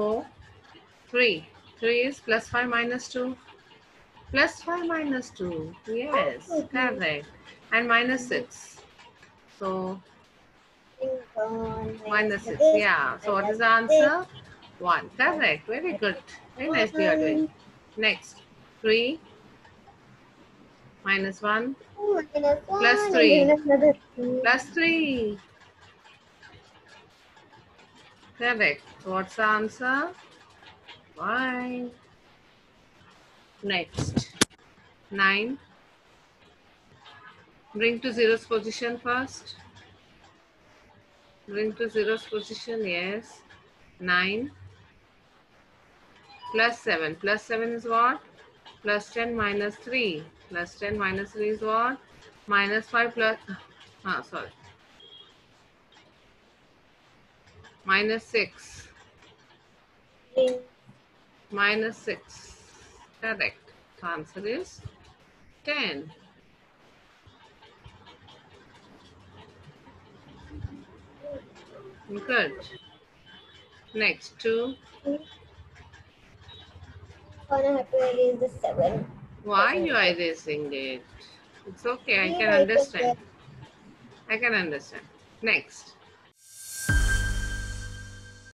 4, 3. 3 is plus 5 minus 2. Plus 5 minus 2. Yes, correct. And minus 6. So, minus 6. Yeah. So, what is the answer? 1. Correct. Very good. Very nicely you are doing. Next. 3 minus 1 Plus three. plus 3. Correct. What's the answer? Why? Next. 9. Bring to zero's position first. Bring to zero's position, yes. 9. Plus 7. Plus 7 is what? Plus 10 minus 3. Plus 10 minus 3 is what? Minus 5 plus... Ah, sorry. Minus 6. Minus 6. Correct. The answer is 10. Good. Next, 2. Gonna have to erase the seven. Why you are erasing it? It's okay. I can understand. I can understand. Next.